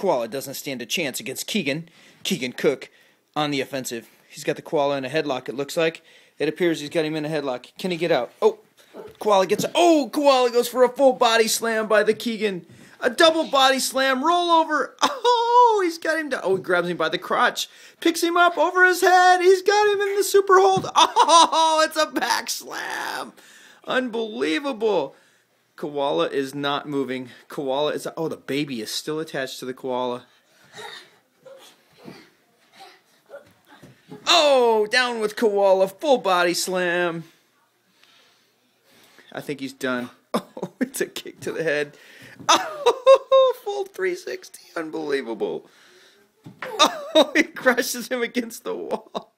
Koala doesn't stand a chance against Keegan. Keegan Cook on the offensive. He's got the Koala in a headlock, it looks like. It appears he's got him in a headlock. Can he get out? Oh, Koala gets. A, oh, Koala goes for a full body slam by the Keegan. A double body slam, roll over. Oh, he's got him down. Oh, he grabs him by the crotch, picks him up over his head. He's got him in the super hold. Oh, it's a back slam. Unbelievable. Koala is not moving. Koala is. Oh, the baby is still attached to the koala. Oh, down with Koala. Full body slam. I think he's done. Oh, it's a kick to the head. Oh, full 360. Unbelievable. Oh, he crushes him against the wall.